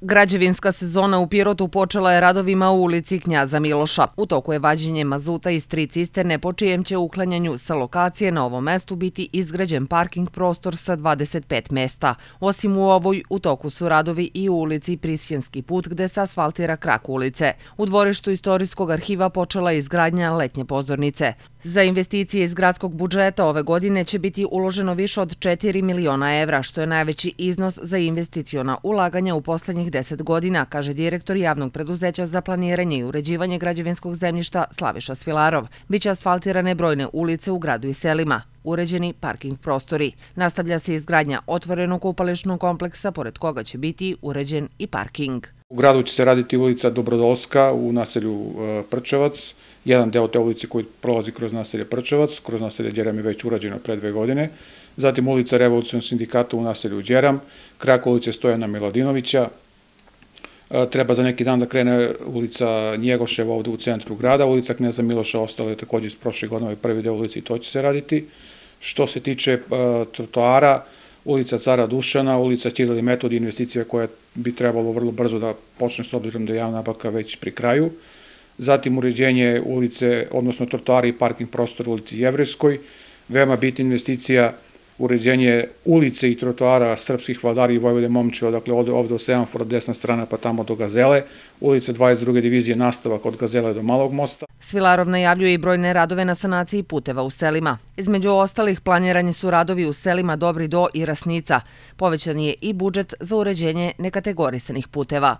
Građevinska sezona u Pirotu počela je radovima u ulici Knjaza Miloša. U toku je vađenje mazuta iz tri cisterne, po čijem će uklanjanju sa lokacije na ovom mestu biti izgrađen parking prostor sa 25 mesta. Osim u ovoj, u toku su radovi i u ulici Prisjenski put gde se asfaltira krak ulice. U dvorištu istorijskog arhiva počela je izgradnja letnje pozornice. Za investicije iz gradskog budžeta ove godine će biti uloženo više od 4 miliona evra, što je najveći iznos za investiciona ulaganja u poslednjih 10 godina, kaže direktor javnog preduzeća za planiranje i uređivanje građevinskog zemljišta Slaviša Svilarov. Biće asfaltirane brojne ulice u gradu i selima uređeni parking prostori. Nastavlja se izgradnja otvorenog upališnog kompleksa, pored koga će biti uređen i parking. U gradu će se raditi ulica Dobrodolska u naselju e, Prčevac, jedan deo te ulice koji prolazi kroz naselje Prčevac, kroz naselje Đeram je već urađeno pre dve godine, zatim ulica Revolucijnog sindikata u naselju Đeram, krak ulice Stojana Miladinovića, E, treba za neki dan da krene ulica Njegoševa ovde u centru grada, ulica Kneza Miloša ostala je takođe iz prošle godine ovaj prvi deo ulici i to će se raditi. Što se tiče e, trotoara, ulica Cara Dušana, ulica Ćirili Metodi, investicija koja bi trebalo vrlo brzo da počne s obzirom da je javna nabavka već pri kraju zatim uređenje ulice, odnosno trotoari i parking prostor u ulici Jevreskoj, veoma bitna investicija uređenje ulice i trotoara srpskih vladari i Vojvode Momčeva, dakle ovde, ovde od Semanfora, desna strana pa tamo do Gazele, ulica 22. divizije nastavak od Gazele do Malog mosta. Svilarov najavljuje i brojne radove na sanaciji puteva u selima. Između ostalih planirani su radovi u selima Dobri do i Rasnica. Povećan je i budžet za uređenje nekategorisanih puteva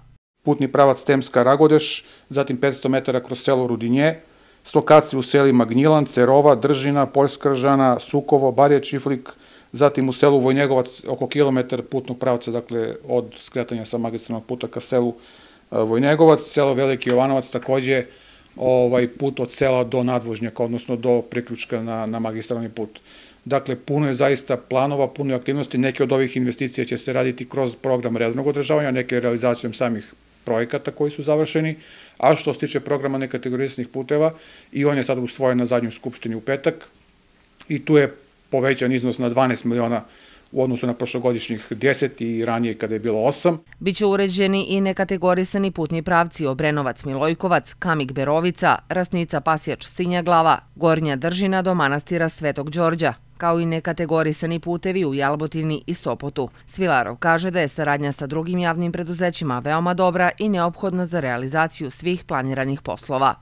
putni pravac Temska Ragodeš, zatim 500 metara kroz selo Rudinje, stokacije u selima Gnjilan, Cerova, Držina, Poljskržana, Sukovo, Barje Čiflik, zatim u selu Vojnjegovac oko kilometar putnog pravca, dakle od skretanja sa magistralnog puta ka selu e, Vojnjegovac, selo Veliki Jovanovac takođe ovaj put od sela do nadvožnjaka, odnosno do priključka na, na magistralni put. Dakle, puno je zaista planova, puno je aktivnosti, neke od ovih investicija će se raditi kroz program rednog održavanja, neke realizacijom samih projekata koji su završeni, a što se tiče programa nekategorisanih puteva, i on je sad usvojen na zadnjoj skupštini u petak i tu je povećan iznos na 12 miliona u odnosu na prošlogodišnjih 10 i ranije kada je bilo 8. Biće uređeni i nekategorisani putni pravci Obrenovac Milojkovac, Kamik Berovica, Rasnica Pasjač Sinjaglava, Gornja Držina do manastira Svetog Đorđa, kao i nekategorisani putevi u Jalbotini i Sopotu. Svilarov kaže da je saradnja sa drugim javnim preduzećima veoma dobra i neophodna za realizaciju svih planiranih poslova.